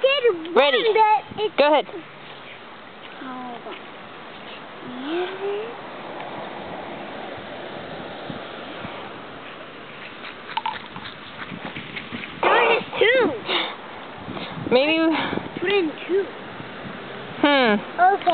did Ready. one, but it's... Go ahead. Darn it, two. Maybe. Put in two. Hmm. Okay.